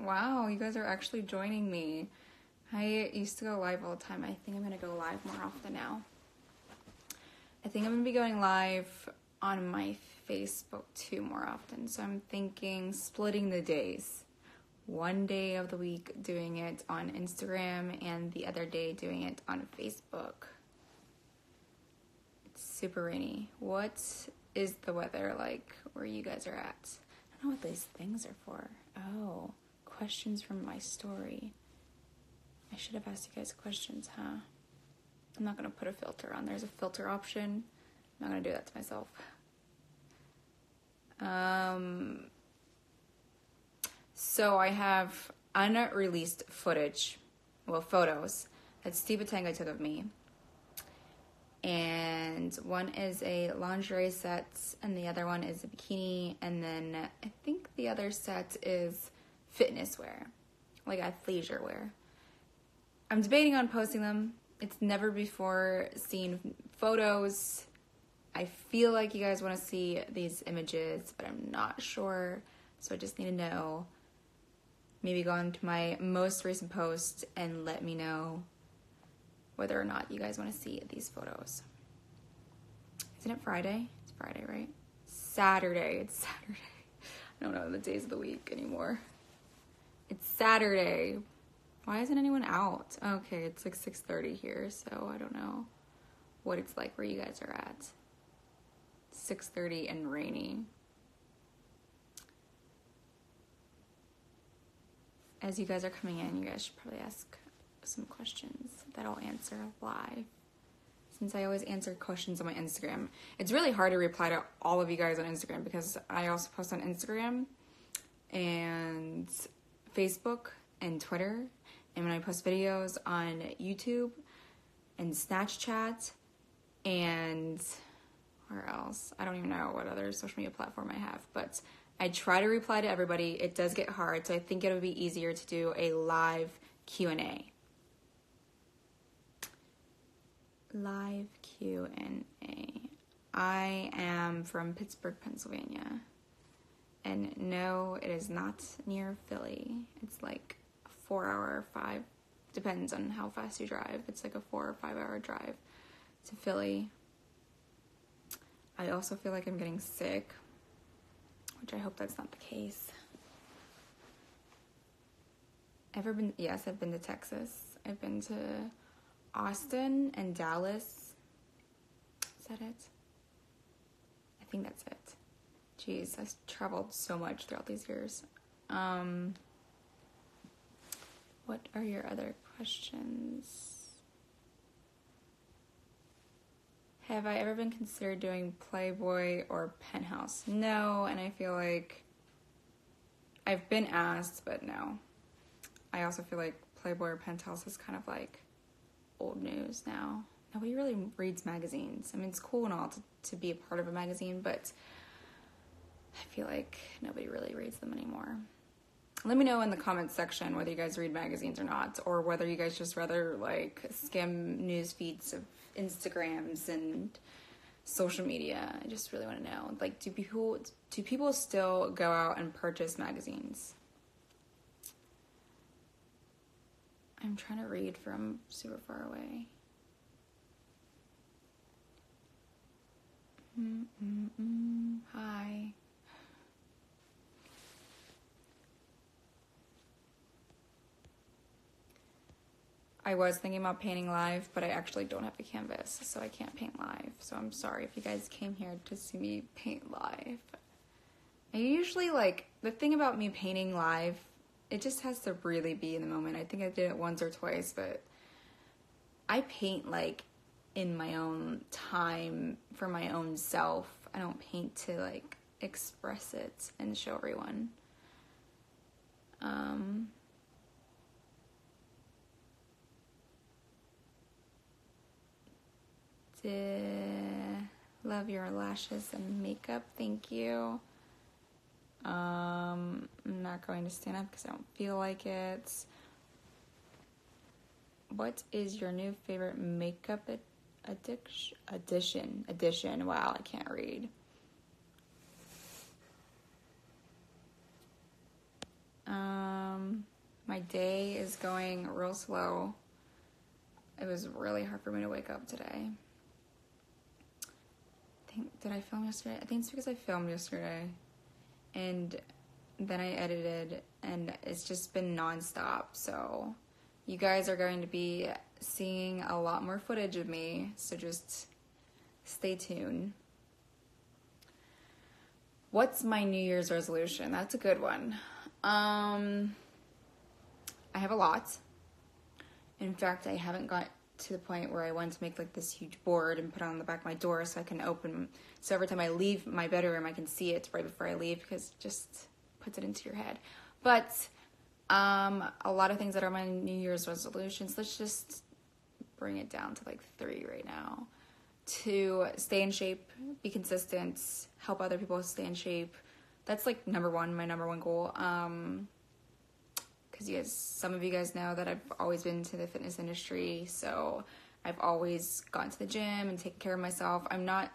Wow, you guys are actually joining me. I used to go live all the time. I think I'm gonna go live more often now. I think I'm gonna be going live on my Facebook too more often. So I'm thinking splitting the days. One day of the week doing it on Instagram and the other day doing it on Facebook. It's super rainy. What is the weather like where you guys are at? I don't know what these things are for. Oh, questions from my story. I should have asked you guys questions, huh? I'm not gonna put a filter on. There's a filter option. I'm not gonna do that to myself. Um, so I have unreleased footage, well, photos that Steve Tango took of me. And one is a lingerie set, and the other one is a bikini, and then I think the other set is fitness wear, like athleisure wear. I'm debating on posting them. It's never before seen photos. I feel like you guys want to see these images, but I'm not sure. So I just need to know. Maybe go into my most recent post and let me know whether or not you guys want to see these photos. Isn't it Friday? It's Friday, right? Saturday. It's Saturday. I don't know the days of the week anymore. It's Saturday. Why isn't anyone out? Okay, it's like 6:30 here, so I don't know what it's like where you guys are at. 6:30 and rainy. As you guys are coming in, you guys should probably ask some questions that I'll answer live. Since I always answer questions on my Instagram, it's really hard to reply to all of you guys on Instagram because I also post on Instagram and Facebook and Twitter. And when I post videos on YouTube and Snapchat and where else? I don't even know what other social media platform I have, but I try to reply to everybody. It does get hard, so I think it would be easier to do a live Q&A. Live Q&A. I am from Pittsburgh, Pennsylvania. And no, it is not near Philly. It's like a 4 hour, 5 depends on how fast you drive. It's like a 4 or 5 hour drive to Philly. I also feel like I'm getting sick, which I hope that's not the case. Ever been? Yes, I've been to Texas. I've been to Austin and Dallas. Is that it? I think that's it. Jeez, I've traveled so much throughout these years. Um, what are your other questions? Have I ever been considered doing Playboy or Penthouse? No, and I feel like I've been asked, but no. I also feel like Playboy or Penthouse is kind of like old news now. Nobody really reads magazines. I mean, it's cool and all to, to be a part of a magazine, but I feel like nobody really reads them anymore. Let me know in the comments section whether you guys read magazines or not, or whether you guys just rather like skim news feeds of Instagrams and social media. I just really want to know. Like, do people do people still go out and purchase magazines? I'm trying to read from super far away. Mm-mm-mm. Hi. I was thinking about painting live, but I actually don't have the canvas, so I can't paint live. So I'm sorry if you guys came here to see me paint live. I usually like the thing about me painting live, it just has to really be in the moment. I think I did it once or twice, but I paint like in my own time for my own self. I don't paint to like express it and show everyone. Um love your lashes and makeup. Thank you. Um, I'm not going to stand up because I don't feel like it. What is your new favorite makeup addiction? Addition. Addition. Wow, I can't read. Um, My day is going real slow. It was really hard for me to wake up today. Think did I film yesterday? I think it's because I filmed yesterday. And then I edited and it's just been nonstop. So you guys are going to be seeing a lot more footage of me. So just stay tuned. What's my New Year's resolution? That's a good one. Um, I have a lot. In fact, I haven't got to the point where I wanted to make like this huge board and put it on the back of my door so I can open. So every time I leave my bedroom, I can see it right before I leave because it just puts it into your head. But um, a lot of things that are my New Year's resolutions. Let's just bring it down to like three right now to stay in shape, be consistent, help other people stay in shape. That's like number one, my number one goal. Um, because you guys, some of you guys know that I've always been to the fitness industry, so I've always gone to the gym and taken care of myself. I'm not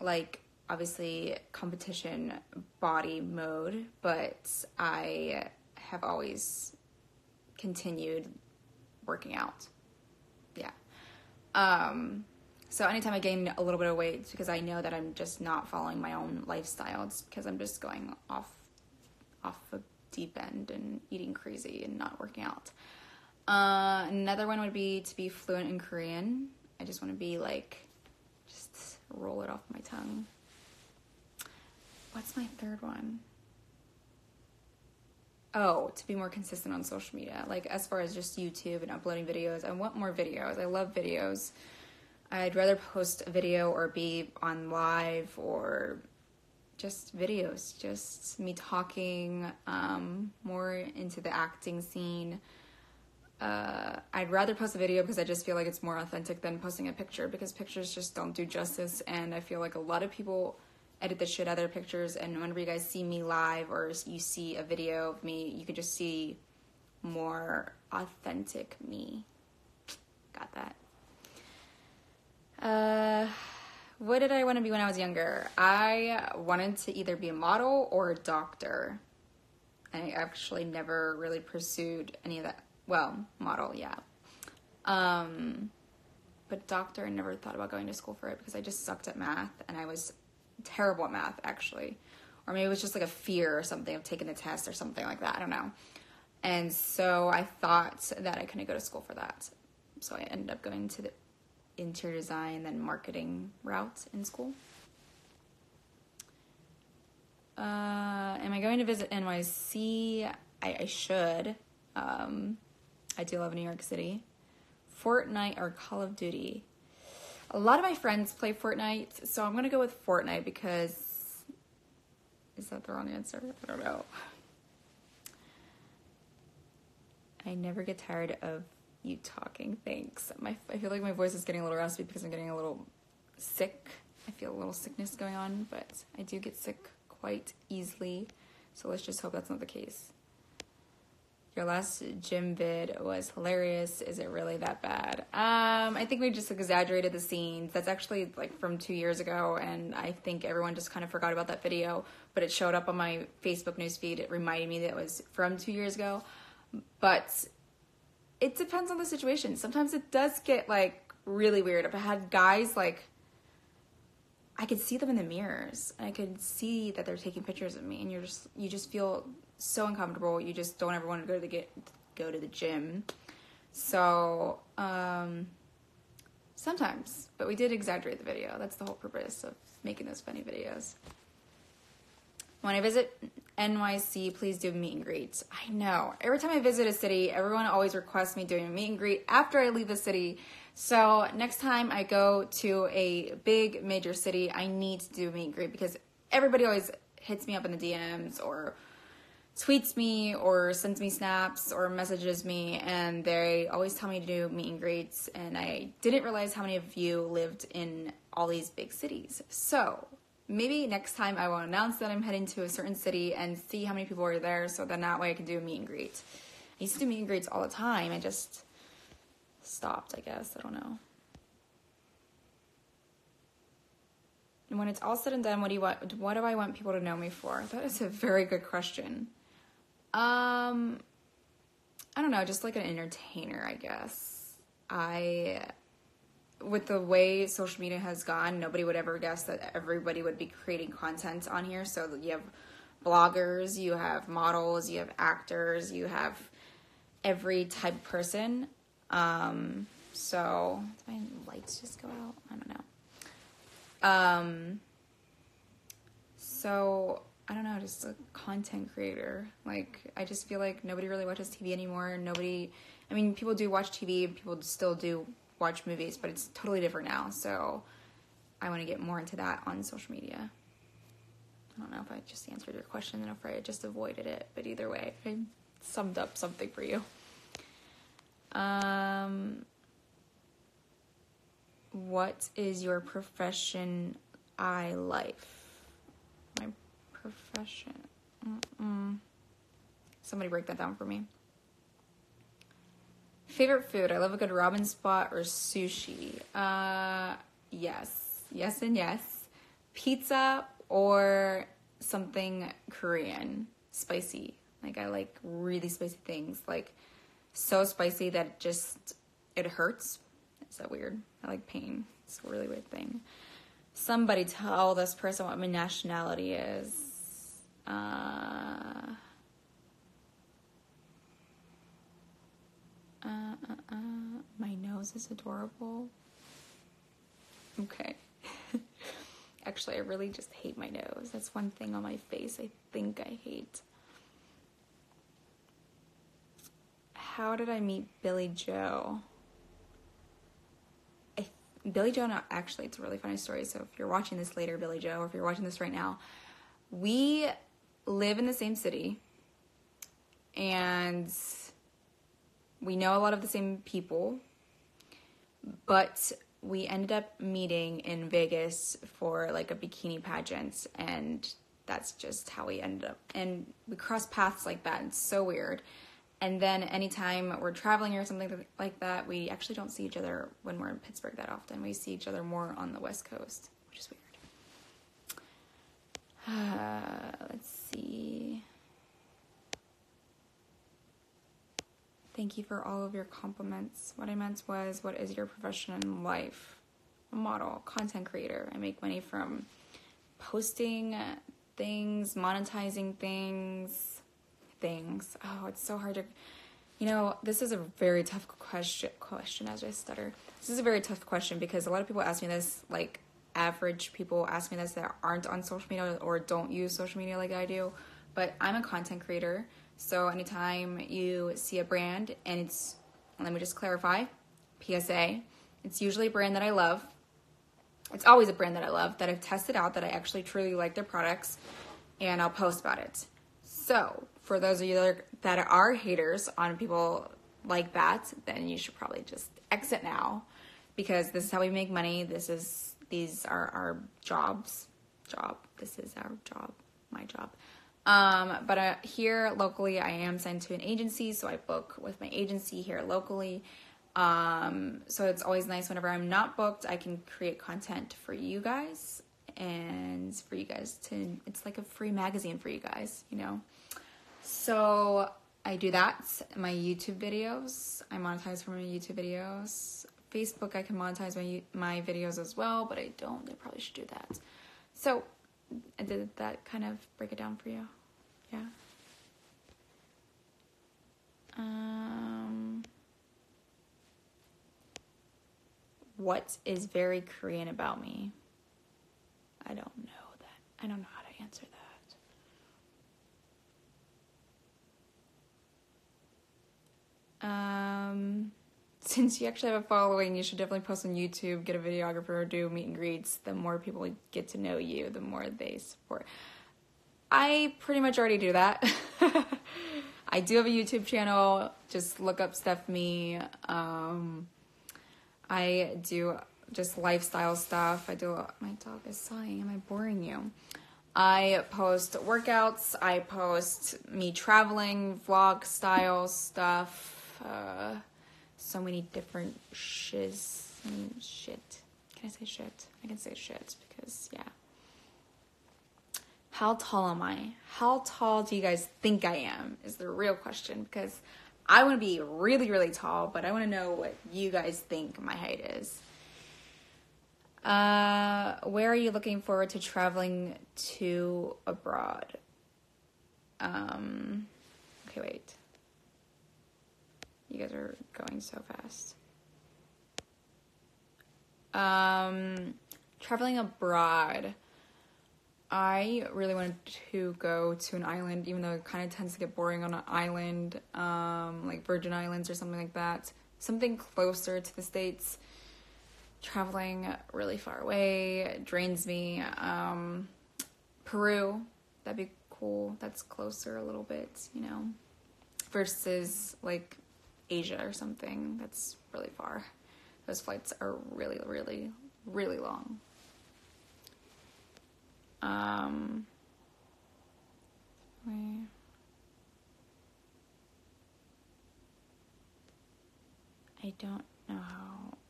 like obviously competition body mode, but I have always continued working out. Yeah. Um, so anytime I gain a little bit of weight, it's because I know that I'm just not following my own lifestyle. It's because I'm just going off off a deep end and eating crazy and not working out. Uh, another one would be to be fluent in Korean. I just want to be like, just roll it off my tongue. What's my third one? Oh, to be more consistent on social media. Like as far as just YouTube and uploading videos, I want more videos. I love videos. I'd rather post a video or be on live or just videos, just me talking um, more into the acting scene. Uh, I'd rather post a video because I just feel like it's more authentic than posting a picture because pictures just don't do justice. And I feel like a lot of people edit the shit out of their pictures. And whenever you guys see me live or you see a video of me, you can just see more authentic me. Got that. Uh, what did I want to be when I was younger? I wanted to either be a model or a doctor. I actually never really pursued any of that. Well, model, yeah. Um, but doctor, I never thought about going to school for it because I just sucked at math and I was terrible at math, actually. Or maybe it was just like a fear or something of taking the test or something like that. I don't know. And so I thought that I couldn't go to school for that. So I ended up going to the interior design then marketing route in school. Uh, am I going to visit NYC? I, I should. Um, I do love New York City. Fortnite or Call of Duty. A lot of my friends play Fortnite, so I'm gonna go with Fortnite because is that the wrong answer? I don't know. I never get tired of you talking. Thanks. My I feel like my voice is getting a little raspy because I'm getting a little sick. I feel a little sickness going on, but I do get sick quite easily. So let's just hope that's not the case. Your last gym vid was hilarious. Is it really that bad? Um, I think we just exaggerated the scenes. That's actually like from two years ago, and I think everyone just kind of forgot about that video. But it showed up on my Facebook newsfeed. It reminded me that it was from two years ago. But it depends on the situation. Sometimes it does get like really weird. If I had guys like I could see them in the mirrors and I could see that they're taking pictures of me and you're just you just feel so uncomfortable. You just don't ever want to go to the get go to the gym. So, um sometimes, but we did exaggerate the video. That's the whole purpose of making those funny videos. When I visit NYC, please do meet and greet. I know. Every time I visit a city, everyone always requests me doing a meet and greet after I leave the city. So next time I go to a big major city, I need to do a meet and greet because everybody always hits me up in the DMs or tweets me or sends me snaps or messages me and they always tell me to do meet and greets and I didn't realize how many of you lived in all these big cities. So maybe next time I will announce that I'm heading to a certain city and see how many people are there so then that way I can do a meet and greet. I used to do meet and greets all the time. I just stopped, I guess. I don't know. And when it's all said and done, what do you want what do I want people to know me for? That is a very good question. Um I don't know, just like an entertainer, I guess. I with the way social media has gone, nobody would ever guess that everybody would be creating content on here. So you have bloggers, you have models, you have actors, you have every type of person. Um, so my lights just go out. I don't know. Um, so I don't know, just a content creator. Like I just feel like nobody really watches TV anymore. Nobody. I mean, people do watch TV. People still do watch movies, but it's totally different now. So I want to get more into that on social media. I don't know if I just answered your question and if I just avoided it, but either way, I summed up something for you. Um, what is your profession I life? My profession. Mm-mm. Somebody break that down for me. Favorite food? I love a good ramen spot or sushi. Uh, yes, yes, and yes. Pizza or something Korean, spicy. Like I like really spicy things, like so spicy that it just it hurts. Is that weird? I like pain. It's a really weird thing. Somebody tell this person what my nationality is. Uh, Uh, uh, uh, my nose is adorable. Okay. Actually, I really just hate my nose. That's one thing on my face I think I hate. How did I meet Billy Joe? Billy Joe, actually, it's a really funny story. So if you're watching this later, Billy Joe, or if you're watching this right now, we live in the same city. And we know a lot of the same people, but we ended up meeting in Vegas for like a bikini pageant, and that's just how we ended up. And we crossed paths like that. It's so weird. And then anytime we're traveling or something like that, we actually don't see each other when we're in Pittsburgh that often. We see each other more on the West Coast, which is weird. Uh, let's see. Thank you for all of your compliments. What I meant was, what is your profession in life? A model, content creator. I make money from posting things, monetizing things, things. Oh, it's so hard to. You know, this is a very tough question. Question as I stutter. This is a very tough question because a lot of people ask me this, like average people ask me this that aren't on social media or don't use social media like I do. But I'm a content creator. So anytime you see a brand and it's, let me just clarify, PSA, it's usually a brand that I love. It's always a brand that I love, that I've tested out, that I actually truly like their products, and I'll post about it. So for those of you that are, haters on people like that, then you should probably just exit now because this is how we make money. This is, these are our jobs. Job. This is our job. My job. Um, but uh, here locally, I am sent to an agency, so I book with my agency here locally. Um, so it's always nice whenever I'm not booked, I can create content for you guys and for you guys to, it's like a free magazine for you guys, you know? So I do that. My YouTube videos, I monetize for my YouTube videos. Facebook, I can monetize my my videos as well, but I don't. I probably should do that. So did that kind of break it down for you? Yeah. Um, what is very Korean about me? I don't know that. I don't know how to answer that. Um, since you actually have a following, you should definitely post on YouTube, get a videographer, do meet and greets. The more people get to know you, the more they support. I pretty much already do that. I do have a YouTube channel. Just look up Stephanie. Um, I do just lifestyle stuff. I do. My dog is sighing. Am I boring you? I post workouts. I post me traveling, vlog style stuff. Uh, so many different shiz and shit. Can I say shit? I can say shit because, yeah. How tall am I? How tall do you guys think I am? Is the real question because I want to be really, really tall, but I want to know what you guys think my height is. Uh, where are you looking forward to traveling to abroad? Um, okay, wait. You guys are going so fast. Um, traveling abroad. I really wanted to go to an island, even though it kind of tends to get boring on an island, um, like Virgin Islands or something like that. Something closer to the States. Traveling really far away drains me. Um, Peru, that'd be cool. That's closer a little bit, you know, versus like Asia or something. That's really far. Those flights are really, really, really long. Um, wait. I don't know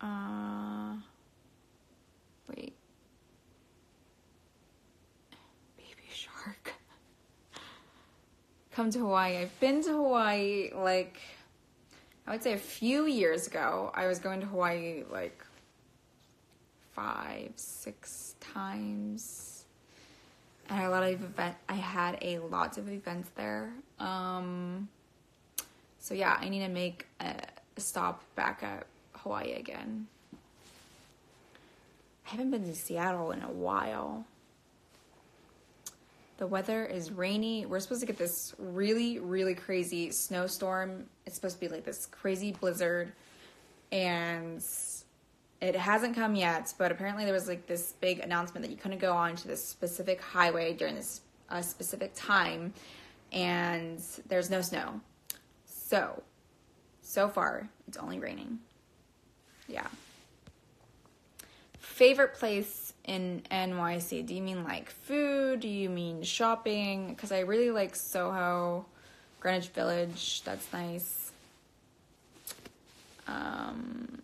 how. Uh, wait. Baby shark. Come to Hawaii. I've been to Hawaii like I would say a few years ago. I was going to Hawaii like five, six times I had a lot of event. I had a lot of events there. Um, so yeah, I need to make a stop back at Hawaii again. I haven't been to Seattle in a while. The weather is rainy. We're supposed to get this really, really crazy snowstorm. It's supposed to be like this crazy blizzard. And it hasn't come yet, but apparently there was like this big announcement that you couldn't go on to this specific highway during this uh, specific time, and there's no snow. So, so far, it's only raining. Yeah. Favorite place in NYC? Do you mean like food? Do you mean shopping? Because I really like Soho, Greenwich Village. That's nice. Um,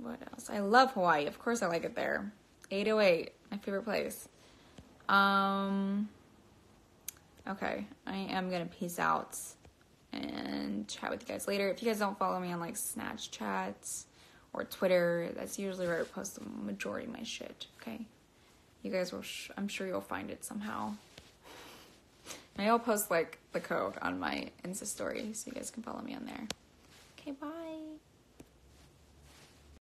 what else? I love Hawaii. Of course, I like it there. 808, my favorite place. Um, okay, I am gonna peace out and chat with you guys later. If you guys don't follow me on like Snapchat or Twitter, that's usually where I post the majority of my shit. Okay, you guys will. Sh- I'm sure you'll find it somehow. Maybe I'll post like the code on my Insta story so you guys can follow me on there. Okay, bye.